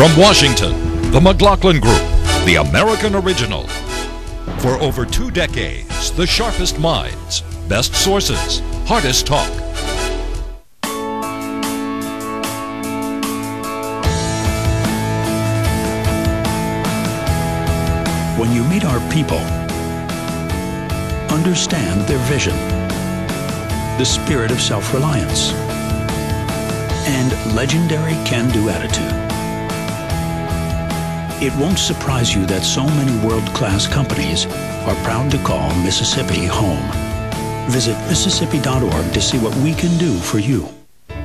From Washington, the McLaughlin Group, the American original. For over two decades, the sharpest minds, best sources, hardest talk. When you meet our people, understand their vision, the spirit of self-reliance, and legendary can-do attitude. It won't surprise you that so many world-class companies are proud to call Mississippi home. Visit Mississippi.org to see what we can do for you.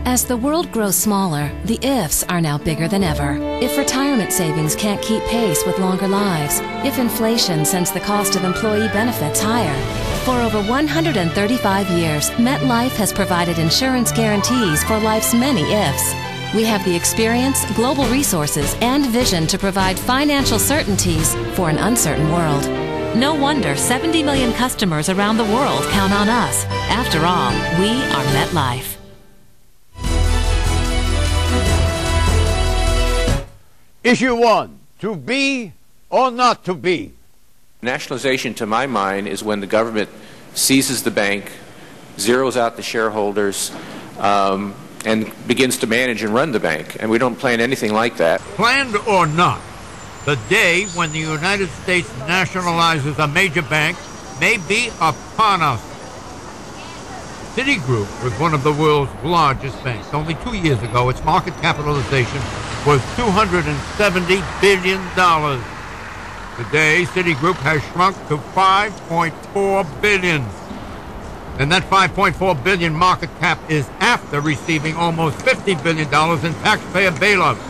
As the world grows smaller, the ifs are now bigger than ever. If retirement savings can't keep pace with longer lives, if inflation sends the cost of employee benefits higher. For over 135 years, MetLife has provided insurance guarantees for life's many ifs. We have the experience, global resources, and vision to provide financial certainties for an uncertain world. No wonder 70 million customers around the world count on us. After all, we are MetLife. Issue one, to be or not to be? Nationalization, to my mind, is when the government seizes the bank, zeroes out the shareholders, um, and begins to manage and run the bank. And we don't plan anything like that. Planned or not, the day when the United States nationalizes a major bank may be upon us. Citigroup was one of the world's largest banks. Only two years ago, its market capitalization was $270 billion. Today, Citigroup has shrunk to $5.4 billion. And that 5.4 billion market cap is after receiving almost 50 billion dollars in taxpayer bailouts.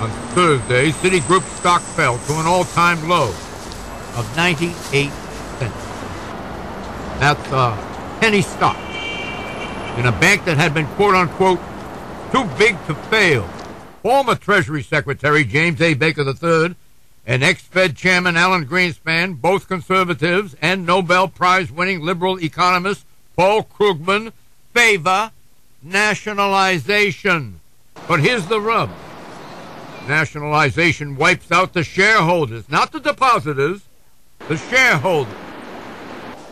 On Thursday, Citigroup stock fell to an all-time low of 98 cents. That's a penny stock in a bank that had been quote unquote too big to fail. Former Treasury Secretary James A. Baker III and ex-Fed Chairman Alan Greenspan, both conservatives, and Nobel Prize-winning liberal economist Paul Krugman favor nationalization. But here's the rub. Nationalization wipes out the shareholders, not the depositors, the shareholders.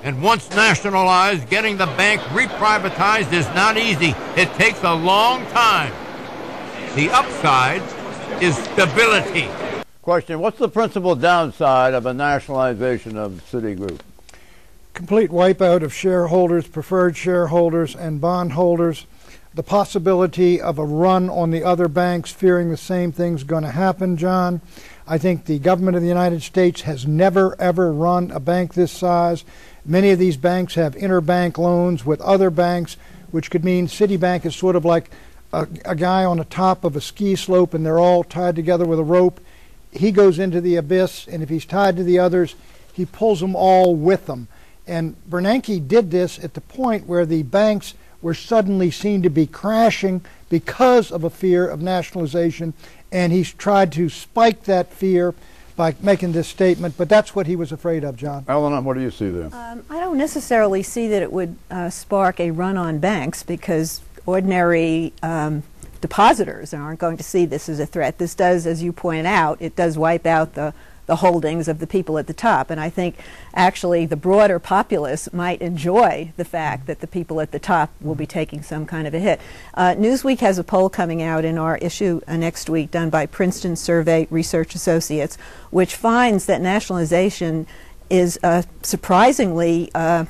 And once nationalized, getting the bank reprivatized is not easy. It takes a long time. The upside is stability. Question What's the principal downside of a nationalization of Citigroup? Complete wipeout of shareholders, preferred shareholders, and bondholders. The possibility of a run on the other banks, fearing the same thing's going to happen, John. I think the government of the United States has never, ever run a bank this size. Many of these banks have interbank loans with other banks, which could mean Citibank is sort of like a, a guy on the top of a ski slope and they're all tied together with a rope he goes into the abyss, and if he's tied to the others, he pulls them all with him. And Bernanke did this at the point where the banks were suddenly seen to be crashing because of a fear of nationalization, and he's tried to spike that fear by making this statement, but that's what he was afraid of, John. Eleanor, what do you see there? Um, I don't necessarily see that it would uh, spark a run on banks because ordinary um, depositors aren't going to see this as a threat. This does, as you point out, it does wipe out the, the holdings of the people at the top. And I think actually the broader populace might enjoy the fact that the people at the top will be taking some kind of a hit. Uh, Newsweek has a poll coming out in our issue uh, next week done by Princeton Survey Research Associates, which finds that nationalization is uh, surprisingly uh,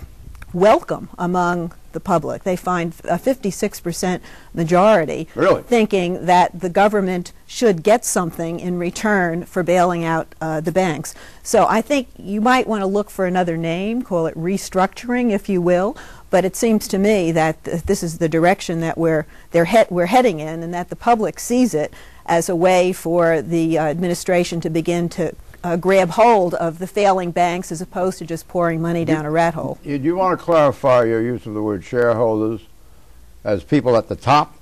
welcome among the public. They find a 56% majority really? thinking that the government should get something in return for bailing out uh, the banks. So I think you might want to look for another name, call it restructuring, if you will. But it seems to me that th this is the direction that we're, he we're heading in, and that the public sees it as a way for the uh, administration to begin to uh, grab hold of the failing banks as opposed to just pouring money down you, a rat hole. Do you want to clarify your use of the word shareholders as people at the top?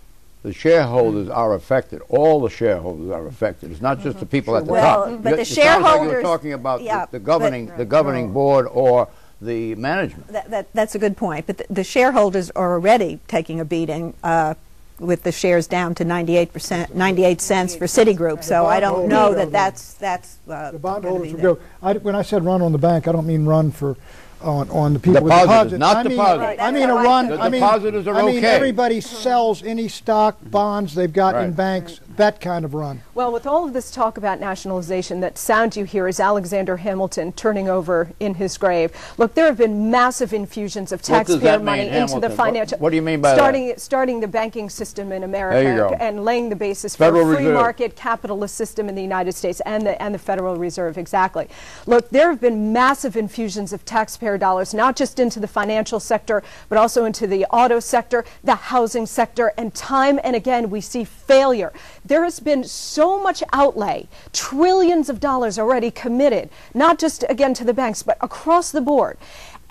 The shareholders are affected. All the shareholders are affected. It's not just the people at the well, top. But you, the it shareholders. Sounds like you're talking about yeah, the, the, governing, but, the governing board or the management. That, that, that's a good point. But the, the shareholders are already taking a beating. Uh, with the shares down to 98 percent, 98 cents for Citigroup. So I don't know that that's that's uh, The bondholders be would there. go, I, when I said run on the bank, I don't mean run for, on, on the people with Depositors, deposits. not I mean- depositors. I mean a That's I run, The I mean. depositors are I mean, okay. everybody sells any stock, bonds they've got in banks, that kind of run. Well, with all of this talk about nationalization, that sound you hear is Alexander Hamilton turning over in his grave. Look, there have been massive infusions of taxpayer that mean, money into Hamilton? the What- financial. what do you mean by that? starting, Starting the banking system in America There you go. and laying the basis Federal for a free Reserve. market capitalist system in the United States and the and the Federal Reserve. Exactly. Look, there have been massive infusions of taxpayer dollars, not just into the financial sector, but also into the auto sector, the housing sector, and time and again we see failure. There has been so much outlay, trillions of dollars already committed, not just again to the banks, but across the board.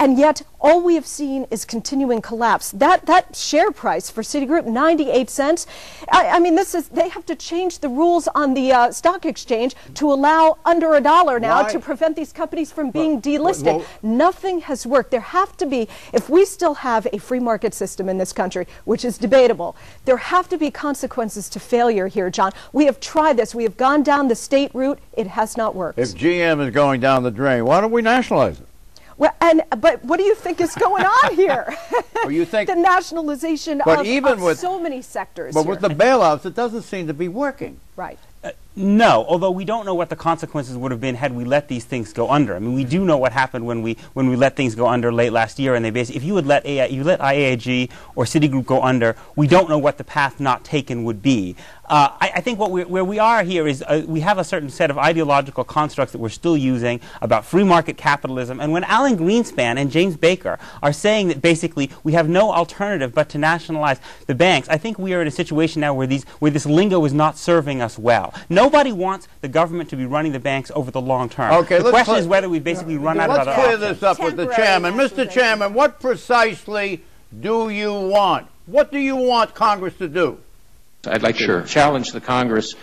And yet, all we have seen is continuing collapse. That that share price for Citigroup, 98 cents. I, I mean, this is they have to change the rules on the uh, stock exchange to allow under a dollar now Why? to prevent these companies from being well, delisted. well- Nothing has worked. There have to be, if we still have a free market system in this country, which is debatable, there have to be consequences to failure here, John. We have tried this. We have gone down the state route. It has not worked. If GM is going down the drain, why don't we nationalize it? Well, and but what do you think is going on here? Or you think- the nationalization But of, even of with- so many sectors. But here. with the bailouts, it doesn't seem to be working. right. Uh, no, although we don't know what the consequences would have been had we let these things go under. I mean, we do know what happened when we when we let things go under late last year, and they basically, if you would let AI, you let AIG or Citigroup go under, we don't know what the path not taken would be. Uh, I, I think what we where we are here is uh, we have a certain set of ideological constructs that we're still using about free market capitalism, and when Alan Greenspan and James Baker are saying that basically we have no alternative but to nationalize the banks, I think we are in a situation now where these where this lingo is not serving us well. Nobody wants the government to be running the banks over the long term. Okay, the question clear- is whether we basically run out of other options. Let's clear this up with the chairman. Mr. Chairman, what precisely do you want? What do you want Congress to do? I'd like to challenge the Congress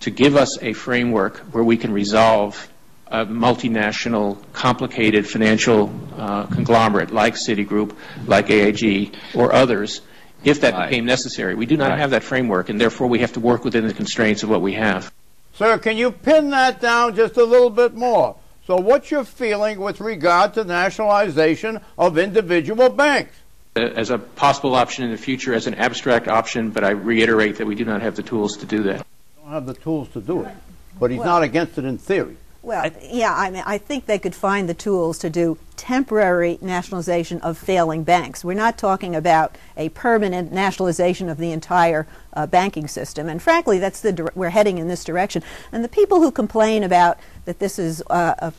to give us a framework where we can resolve a multinational, complicated financial uh, conglomerate like Citigroup, like AIG, or others, if that became necessary. We do not have that framework, and therefore we have to work within the constraints of what we have. Sir, can you pin that down just a little bit more? So what's your feeling with regard to nationalization of individual banks? Uh, As a possible option in the future, as an abstract option, but I reiterate that we do not have the tools to do that. We don't have the tools to do it, but he's not against it in theory. Well, yeah, I mean, I think they could find the tools to do temporary nationalization of failing banks. We're not talking about a permanent nationalization of the entire uh, banking system. And frankly, that's the dir- we're heading in this direction. And the people who complain about that this is uh, a,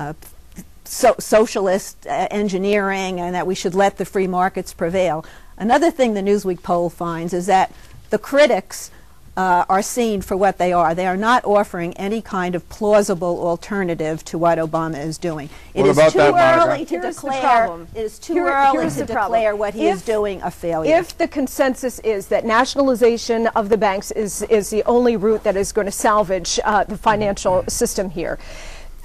a so, socialist uh, engineering and that we should let the free markets prevail. Another thing the Newsweek poll finds is that the critics uh, are seen for what they are. They are not offering any kind of plausible alternative to what Obama is doing. It What is about too that, early to Here's the declare. problem. It is too Here- early to declare what he is doing a failure. If the consensus is that nationalization of the banks is, is the only route that is going to salvage uh, the financial system here,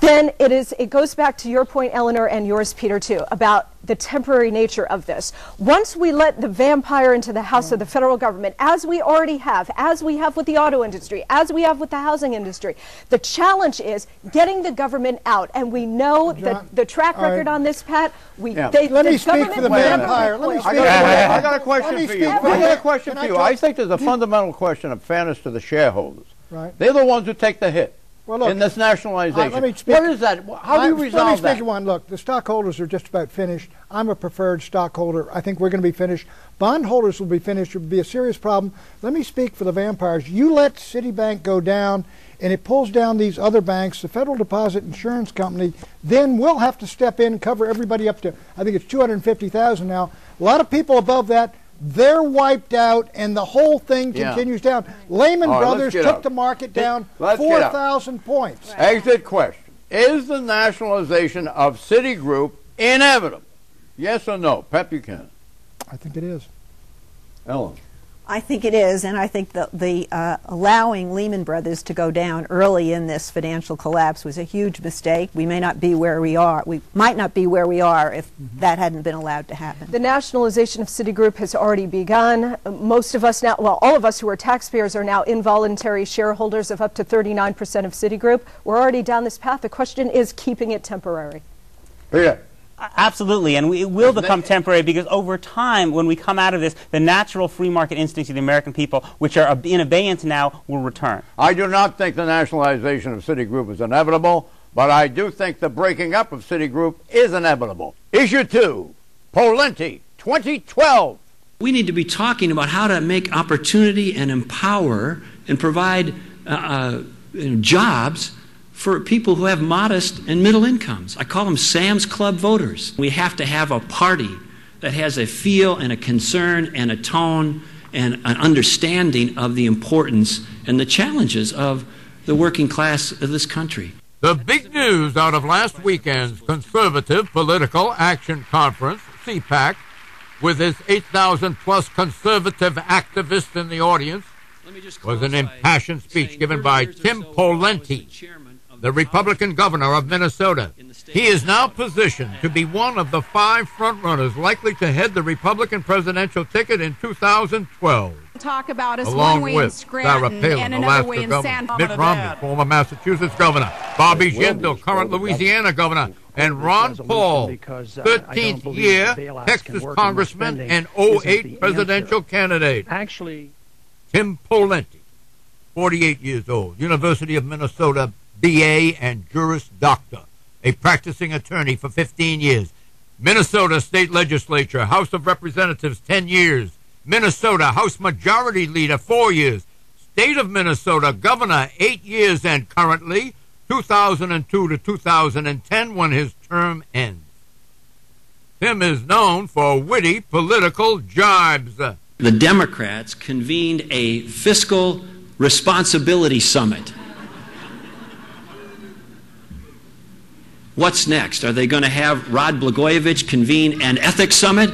then it is it goes back to your point, Eleanor, and yours, Peter, too, about the temporary nature of this. Once we let the vampire into the house of the federal government, as we already have, as we have with the auto industry, as we have with the housing industry, the challenge is getting the government out. And we know John, that the track all right. record on this, Pat, we Yeah. they, Let the me speak for the government never vampire. Let me speak I got, the I got a Let question me for you. I got a question for you. I think there's a fundamental question of fairness to the shareholders. Right. They're the ones who take the hit Well, look, in this nationalization. uh, let me speak- what is that? How do you resolve Let me speak that? one. Look, the stockholders are just about finished. I'm a preferred stockholder. I think we're going to be finished. Bondholders will be finished. It will be a serious problem. Let me speak for the vampires. You let Citibank go down, and it pulls down these other banks. The Federal Deposit Insurance Company then will have to step in and cover everybody up to. I think it's 250,000 now. A lot of people above that. They're wiped out, and the whole thing Yeah. continues down. Lehman right, Brothers took up. the market down Let's get up. 4,000 points. Exit question. Is the nationalization of Citigroup inevitable? Yes or no? Pat Buchanan. I think it is. Ellen. I think it is, and I think the, the uh, allowing Lehman Brothers to go down early in this financial collapse was a huge mistake. We may not be where we are. We might not be where we are if Mm-hmm. that hadn't been allowed to happen. The nationalization of Citigroup has already begun. Most of us now, well, all of us who are taxpayers are now involuntary shareholders of up to 39% of Citigroup. We're already down this path. The question is keeping it temporary. Peter. Absolutely, and we, it will become temporary because over time, when we come out of this, the natural free market instincts of the American people, which are in abeyance now, will return. I do not think the nationalization of Citigroup is inevitable, but I do think the breaking up of Citigroup is inevitable. Issue two, Pawlenty, 2012. We need to be talking about how to make opportunity and empower and provide uh, uh, jobs for people who have modest and middle incomes. I call them Sam's Club voters. We have to have a party that has a feel and a concern and a tone and an understanding of the importance and the challenges of the working class of this country. The big news out of last weekend's Conservative Political Action Conference, CPAC, with its 8,000 plus conservative activists in the audience, was an impassioned speech given by Tim Pawlenty, the Republican governor of Minnesota. He is now positioned to be one of the five frontrunners likely to head the Republican presidential ticket in 2012. Talk about us Along one way with in Sarah Palin, and another Alaska way in governor, San Mitt Romney, former Massachusetts governor, Bobby Jindal, current Louisiana governor, and Ron Paul, 13th year Texas congressman and 08 presidential candidate. Actually, Tim Pawlenty, 48 years old, University of Minnesota BA and Juris Doctor, a practicing attorney for 15 years. Minnesota State Legislature, House of Representatives, 10 years. Minnesota House Majority Leader, 4 years. State of Minnesota Governor, 8 years, and currently 2002 to 2010 when his term ends. Tim is known for witty political jibes. The Democrats convened a fiscal responsibility summit. What's next? Are they going to have Rod Blagojevich convene an ethics summit?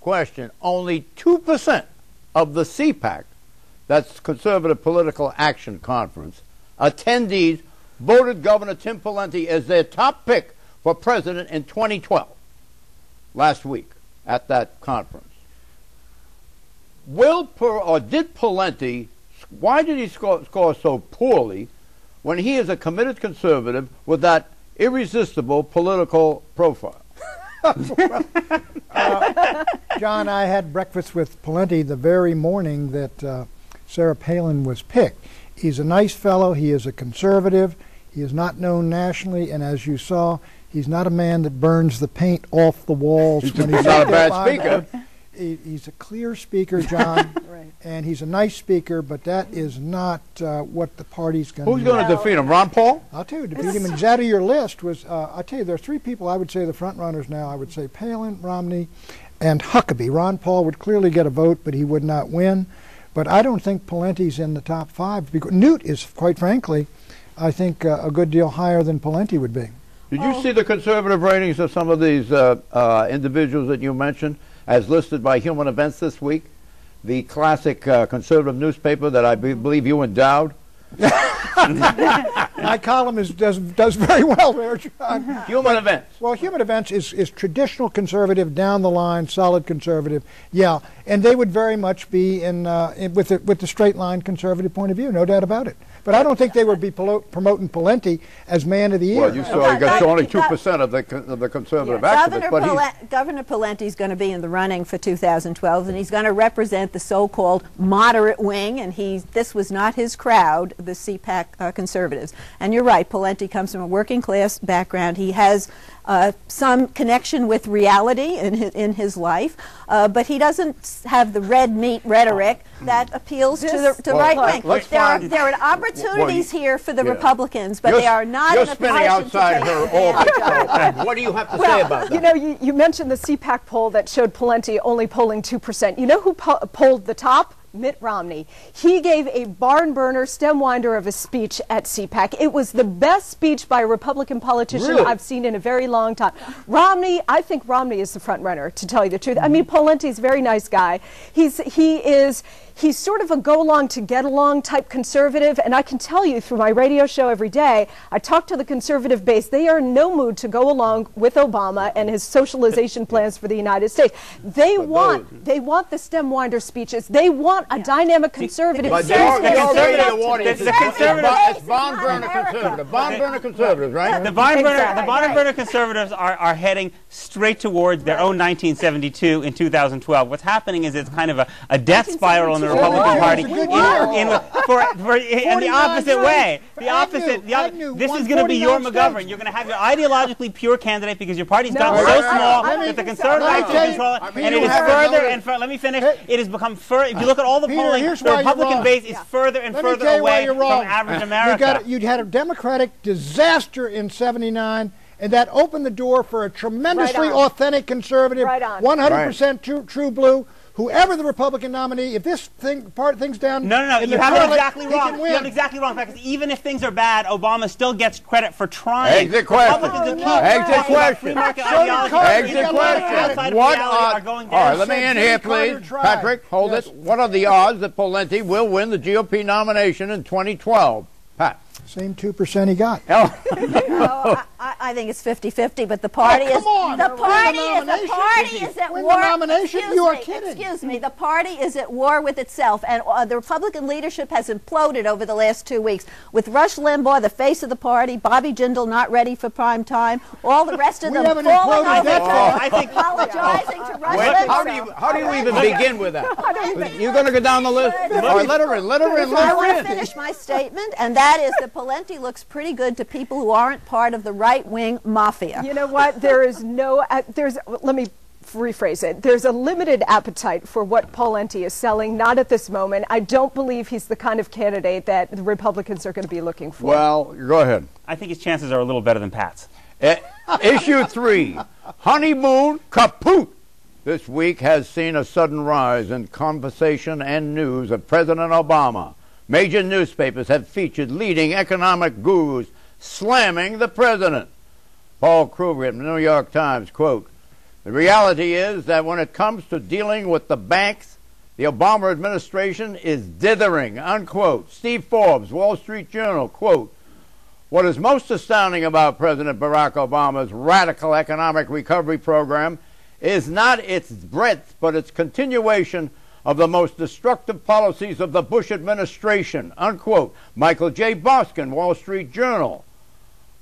Question Only 2% of the CPAC, that's Conservative Political Action Conference, attendees voted Governor Tim Pawlenty as their top pick for president in 2012, last week at that conference. Will per, or did Pawlenty, why did he score, score so poorly when he is a committed conservative with that irresistible political profile? uh, John, I had breakfast with Pawlenty the very morning that uh, Sarah Palin was picked. He's a nice fellow. He is a conservative. He is not known nationally, and as you saw, he's not a man that burns the paint off the walls. He's when not a bad speaker. He, he's a clear speaker, John, Right. and he's a nice speaker, but that is not uh, what the party's going to Who's going to defeat him? Ron Paul? I'll tell you, defeat him. And out of your list was, uh, I'll tell you, there are three people I would say the front runners now. I would say Palin, Romney, and Huckabee. Ron Paul would clearly get a vote, but he would not win. But I don't think Pawlenty's in the top five. Because Newt is, quite frankly, I think uh, a good deal higher than Pawlenty would be. Did you see the conservative ratings of some of these uh, uh, individuals that you mentioned as listed by Human Events this week? The classic uh, conservative newspaper that I be- believe you endowed? My column is, does, does very well there, John. Human Events. Well, Human Events is, is traditional conservative, down the line, solid conservative. Yeah, and they would very much be in, uh, in with the with the straight line conservative point of view, no doubt about it. But I don't think they would be polo- promoting Pawlenty as man of the year. Well, you saw he got only 2% of the, of the conservative Governor, activists, but he's... Governor Pawlenty is going to be in the running for 2012, and he's going to represent the so-called moderate wing. And he, this was not his crowd, the CPAC uh, conservatives. And you're right, Pawlenty comes from a working class background. He has uh, some connection with reality in his, in his life, uh, but he doesn't have the red meat rhetoric that appeals to the to Well, right wing. let's There are, there are opportunities Well, here for the yeah. Republicans, but they are not You're in spinning outside to her orbit. of it. so what do you have to well, say about that? You know, you, you mentioned the CPAC poll that showed Pawlenty only polling 2%. You know who po- polled the top? Mitt Romney. He gave a barn burner, stem winder of a speech at CPAC. It was the best speech by a Republican politician Really? I've seen in a very long time. Romney, I think Romney is the front runner, to tell you the truth. I mean, Pawlenty's a very nice guy. He's he is he's sort of a go along to get along type conservative, and I can tell you through my radio show every day, I talk to the conservative base. They are in no mood to go along with Obama and his socialization plans for the United States. They want they want the stem winder speeches. They want a dynamic conservative. But Seriously, you're, you're conservative- radio audience. the- the It's- conservative- It's bond burner conservative. Bond burner conservatives, right? The barn burner, Exactly. the barn burner conservatives are, are heading straight towards their own 1972 in 2012. What's happening is it's kind of a, a death spiral in the 1972. Republican Oh, Party it's a good in, year. in, for, for, in the 49 opposite way. The Agnew, opposite. The, op- Agnew this won is going to be your 49 McGovern. states. You're going to have your ideologically pure candidate because your party's No, gotten I- so I- small I don't that the think so. conservatives Let me can tell you- control it, I mean, and you it is have further another- and further. Let me finish. Hey. It has become further. If you look at all the Peter, polling, here's the why Republican base is further and Let further tell you why away you're from wrong. average You America. got you'd had a Democratic disaster in '79, and that opened the door for a tremendously Right authentic conservative, Right 100% true, true blue. Whoever the Republican nominee, if this thing part things down, No, no, no. in You the have it exactly wrong. You have win. it exactly wrong. Because even if things are bad, Obama still gets credit for trying. Exit question. Republicans who Exit talking about question. market So did ideology Carter. in Exit got a lot of question. What reality are odds? going All down. right, let me in here, please. Patrick, hold Yes. it. What are the odds that Pawlenty will win the GOP nomination in 2012? Pat. Same two percent he got. Oh, Oh, I, I think it's 50-50, but the party come is on. the Win the party is the party is at win the war. nomination, excuse you are me, kidding. Excuse me. The party is at war with itself, and uh, the Republican leadership has imploded over the last two weeks. With Rush Limbaugh, the face of the party, Bobby Jindal not ready for prime time, all the rest of We them falling over that the far. I think- apologizing to Rush wait, Limbaugh. how do you how do you even begin with that? You're going to go down the list. All right, let her in. Let her in. I Let want her to in. finish my statement, and that is that Pawlenty looks pretty good to people who aren't part of the right-wing mafia. You know what? There is no. Uh, there's. Let me rephrase it. There's a limited appetite for what Pawlenty is selling. Not at this moment. I don't believe he's the kind of candidate that the Republicans are going to be looking for. Well, go ahead. I think his chances are a little better than Pat's. Eh, issue three, honeymoon kaput. This week has seen a sudden rise in conversation and news of President Obama. Major newspapers have featured leading economic gurus slamming the president. Paul Krugman in the New York Times, quote, The reality is that when it comes to dealing with the banks, the Obama administration is dithering, unquote. Steve Forbes, Wall Street Journal, quote, what is most astounding about President Barack Obama's radical economic recovery program is not its breadth, but its continuation of the most destructive policies of the Bush administration. Unquote. Michael J. Boskin, Wall Street Journal.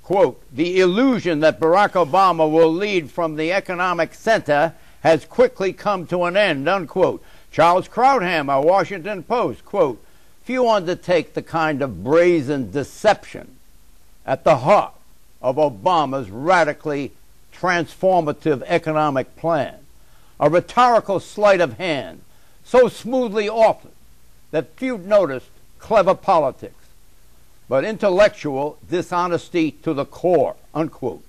Quote, the illusion that Barack Obama will lead from the economic center has quickly come to an end, unquote. Charles Krauthammer, Washington Post, quote, few undertake the kind of brazen deception at the heart of Obama's radically transformative economic plan. A rhetorical sleight of hand so smoothly offered that few noticed clever politics, but intellectual dishonesty to the core, unquote.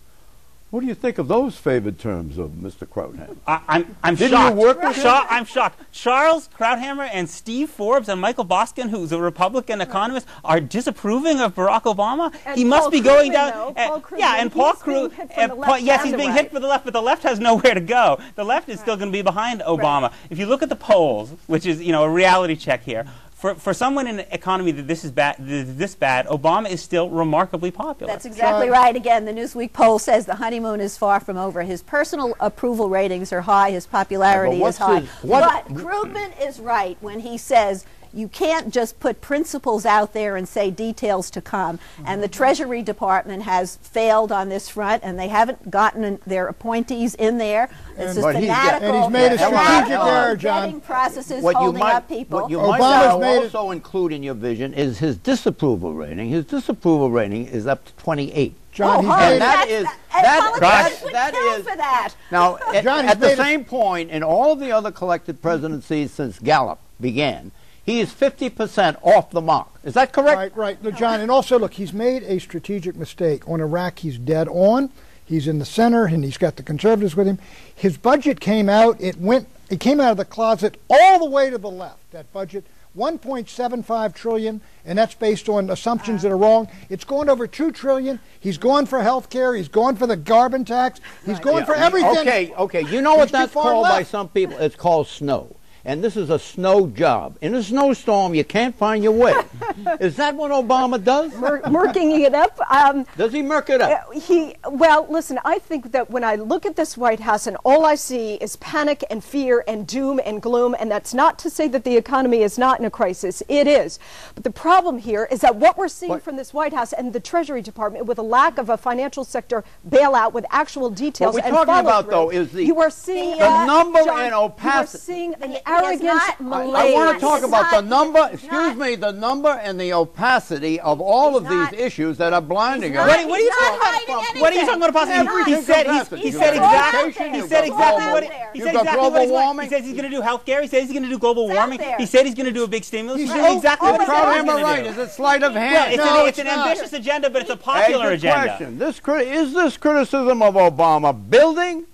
What do you think of those favored terms of Mr. Krauthammer? I, I'm, I'm Didn't shocked. you work with him? Sho- I'm shocked. Charles Krauthammer and Steve Forbes and Michael Boskin, who's a Republican economist, are disapproving of Barack Obama. And he must Paul be going down. though. Paul yeah, and Paul he's being Krug. hit from the yes, and he's the being right. hit for the left, but the left has nowhere to go. The left is still going to be behind Obama. If you look at the polls, which is you know a reality check here. For, for someone in an economy that this is bad, this bad, Obama is still remarkably popular. That's exactly right. Again, the Newsweek poll says the honeymoon is far from over. His personal approval ratings are high. His popularity what's is high. his- what- but Krugman is right when he says you can't just put principles out there and say details to come. And the mm-hmm. Treasury Department has failed on this front, and they haven't gotten an- their appointees in there. It's a But he's got- fanatical, and he's made a fanatical strategic error, John. vetting processes what you holding might, up people. What you Obama's might now made it- also include in your vision is his disapproval rating. His disapproval rating is up to 28. John, oh, he's oh, made, that that's- that- politicians that- would that for that. Now, at, John, he's at the made a- same point, in all of the other collected presidencies since Gallup began, he is 50% off the mark. Is that correct? Right, right. Look, John, and also look, he's made a strategic mistake on Iraq. He's dead on. He's in the center, and he's got the conservatives with him. His budget came out. It went. It came out of the closet all the way to the left. That budget 1.75 trillion, and that's based on assumptions that are wrong. It's going over 2 trillion. He's going for health care. He's going for the carbon tax. He's going for everything. Okay, okay. You know what that's called by some people? It's called snow. And this is a snow job. In a snowstorm, you can't find your way. Is that what Obama does? Mur- murking it up. Um, Does he murk it up? Uh, he well, listen. I think that when I look at this White House and all I see is panic and fear and doom and gloom, and that's not to say that the economy is not in a crisis. It is. But the problem here is that what we're seeing from this White House and the Treasury Department, with a lack of a financial sector bailout with actual details What we're and talking follow about, though, is the- you are seeing the uh, number John, and You are opacity. seeing an He- he is arrogant not- I, want to talk It's about the number, excuse not- me, the number and the opacity of all He's of not- these issues that are blinding us. What, what are you talking about? What are you talking about? opacity? He said he's, capacity. he You've said exactly. He said exactly global- what he, you've he got said exactly global what he's going. warming. He says he's going to do health care. He says he's going to do global It's warming. He said he's going to do a big stimulus. He's He's doing exactly oh, what he it's said out he's going hammer to right. Is it sleight of Well, hand? it's, No, an, it's it's an ambitious agenda, but it's a popular agenda. question. This is this criticism of Obama building?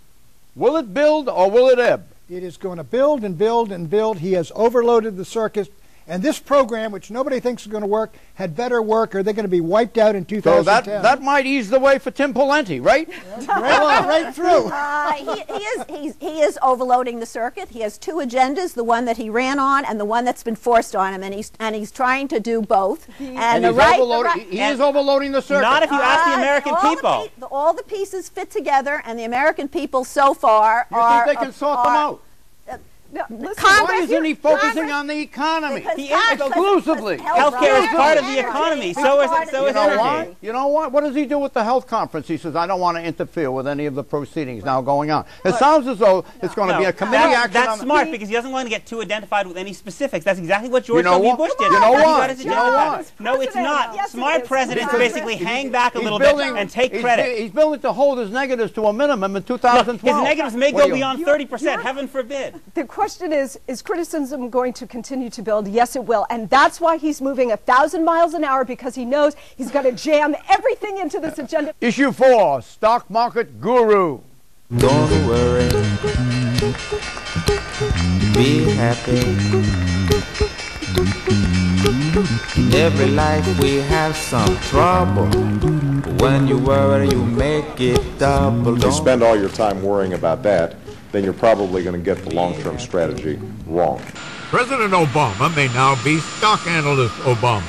Will it build or will it ebb? It is going to build and build and build. He has overloaded the circus. And this program, which nobody thinks is going to work, had better work or they're going to be wiped out in So 2010. that that might ease the way for Tim Pawlenty, right? right, right through. Uh, he, he is he's, he is overloading the circuit. He has two agendas: the one that he ran on, and the one that's been forced on him. And he's and he's trying to do both. And, And the he's right, the right- He is overloading the circuit. Not if you ask the Uh, American all the people. the- all the pieces fit together, and the American people so far you are. think they can sort them out? No, listen, Congress- Why isn't he focusing Congress- on the economy? He is exclusively. because Healthcare is part of the economy. So is- part so the You is know energy. what? You know what? What does he do with the health conference? He says, I don't want to interfere with any of the proceedings now going on. It sounds as though it's going to be a committee that's, action. That's on the- smart because he doesn't want to get too identified with any specifics. That's exactly what George You know W. Bush did. You know what? You know agenda what? No, it's not. Yes, smart is. presidents basically hang back a little bit and take credit. He's building to hold his negatives to a minimum in Look, 2012. his negatives may go beyond 30%. Heaven forbid. The question is, is criticism going to continue to build? Yes, it will. And that's why he's moving a thousand miles an hour because he knows he's going to jam everything into this agenda. Issue four, stock market guru. Don't worry. Be happy. In every life we have some trouble. When you worry, you make it double. You Don't spend all your time worrying about that, then you're probably going to get the long-term strategy wrong. President Obama may now be stock analyst Obama.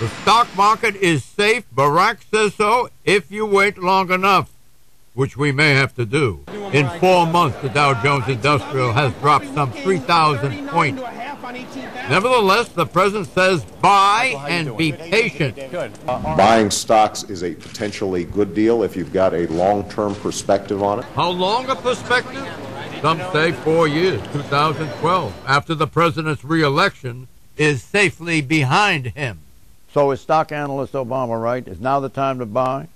The stock market is safe, Barack says so, if you wait long enough, which we may have to do. In four months, the Dow Jones Industrial has dropped some 3,000 points. Nevertheless, the president says buy and be patient. Buying stocks is a potentially good deal if you've got a long-term perspective on it. How long a perspective? Some say four years, 2012, after the president's reelection is safely behind him. So is stock analyst Obama right? Is now the time to buy?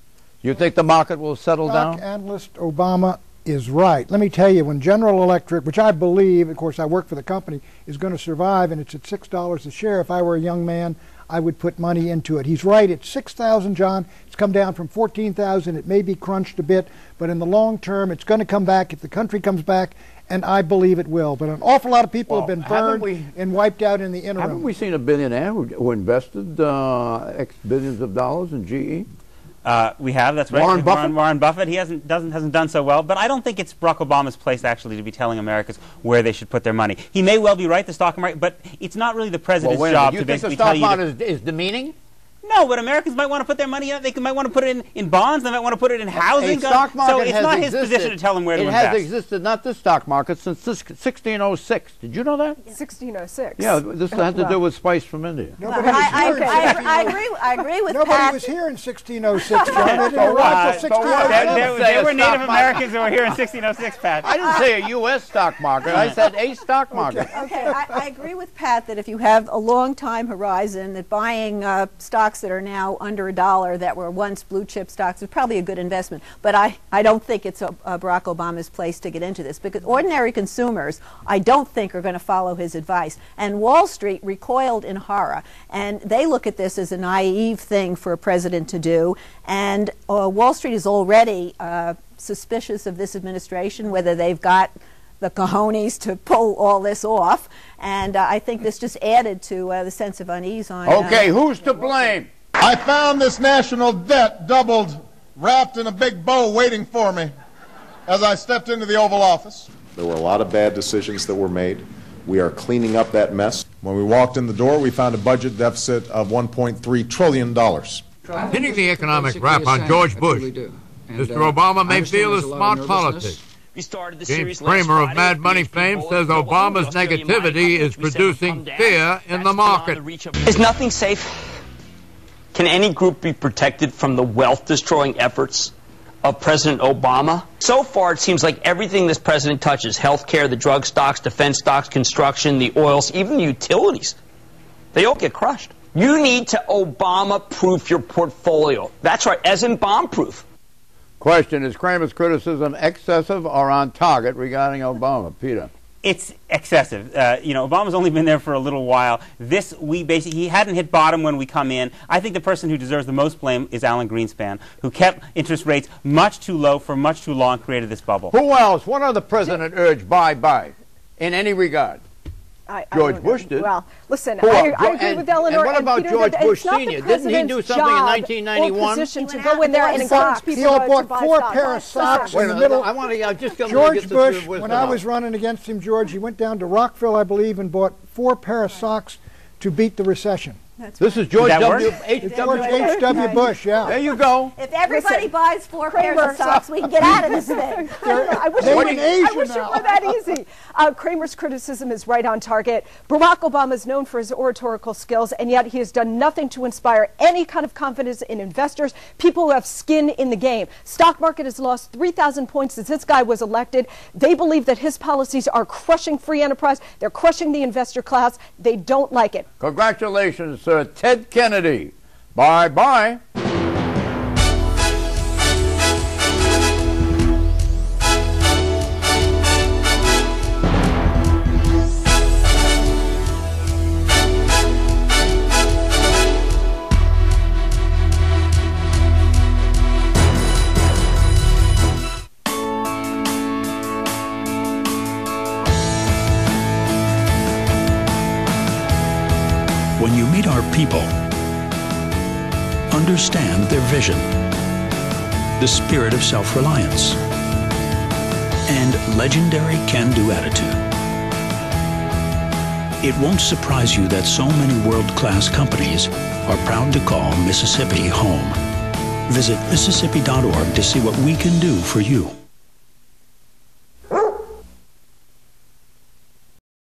You think the market will settle Stock down? Stock analyst Obama is right. Let me tell you, when General Electric, which I believe, of course, I work for the company, is going to survive, and it's at six dollars a share. If I were a young man, I would put money into it. He's right. It's six thousand, John. It's come down from fourteen thousand. It may be crunched a bit, but in the long term, it's going to come back if the country comes back, and I believe it will. But an awful lot of people Well, have been burned we- and wiped out in the interim. Haven't we seen a billionaire who, who invested uh, X billions of dollars in? GE? Uh, we have, that's right. Warren Buffett? Warren, Warren Buffett. He hasn't doesn't hasn't done so well, but I don't think it's Barack Obama's place actually to be telling Americans where they should put their money. He may well be right, the stock market, but it's not really the Well, president's a job minute. You to think the stock tell you. to- market is, is demeaning? No, but Americans might want to put their money in. They might want to put it in, in bonds. They might want to put it in housing. A stock market so it's has not existed, position to tell them where to it invest. has existed, not this stock market, since 1606. Did you know that? 1606. Yeah, this had to Wow. do with spice from India. Nobody I, was I, here in I, I agree. I agree with Nobody Pat. was here in 1606, John. They didn't So arrive what? till There, 1607. there- Say there a were Native. Americans who were here in 1606, Pat. I didn't say a U.S. stock market. I said a stock market. Okay, I, I agree with Pat that if you have a long time horizon, that buying uh, stocks that are now under a dollar that were once blue chip stocks is probably a good investment. But I, I don't think it's a, uh Barack Obama's place to get into this because ordinary consumers, I don't think, are going to follow his advice. And Wall Street recoiled in horror. And they look at this as a naive thing for a president to do. And uh, Wall Street is already uh, suspicious of this administration, whether they've got the cojones to pull all this off. And uh, I think this just added to uh, the sense of unease on. uh, Okay, who's to blame? I found this national debt doubled, wrapped in a big bow waiting for me as I stepped into the Oval Office. There were a lot of bad decisions that were made. We are cleaning up that mess. When we walked in the door, we found a budget deficit of $1.3 trillion. Hitting the economic rap on George Bush. Mr. Obama may feel is smart politics. James Cramer of Mad Money fame says Obama's negativity is producing fear in the market. Is nothing safe? Can any group be protected from the wealth destroying efforts of President Obama? So far, it seems like everything this president touches healthcare, the drug stocks, defense stocks, construction, the oils, even the utilities they all get crushed. You need to Obama proof your portfolio. That's right, as in bomb proof. Question Is Cramer's criticism excessive or on target regarding Obama? Peter. It's excessive. Uh, you know, Obama's only been there for a little while. This, we basically, he hadn't hit bottom when we come in. I think the person who deserves the most blame is Alan Greenspan, who kept interest rates much too low for much too long, created this bubble. Who else? What other president urged bye bye in any regard? I, I George don't Bush know. did. Well, listen, Who I. I agree And- with Eleanor. and what about Peter, George that Bush it's Sr.? Didn't he do president's something in 1991? Or position He to go in there and and bought socks. people He bought four stocks. pair of socks Wait a in the minute, middle. I want to uh, just let George get Bush, when I was running against him, George, he went down to Rockville, I believe, and bought four pair of socks to beat the recession. This is George that W. work? H. George H.W. Bush, yeah. There you go. If everybody Listen, buys four pairs of socks, we can get out of this thing. I wish, it, were, I wish it were that easy. Uh, Cramer's criticism is right on target. Barack Obama is known for his oratorical skills, and yet he has done nothing to inspire any kind of confidence in investors, people who have skin in the game. Stock market has lost 3,000 points since this guy was elected. They believe that his policies are crushing free enterprise. They're crushing the investor class. They don't like it. Congratulations, Sir Ted Kennedy. Bye bye. The spirit of self reliance, and legendary can do attitude. It won't surprise you that so many world class companies are proud to call Mississippi home. Visit Mississippi.org to see what we can do for you.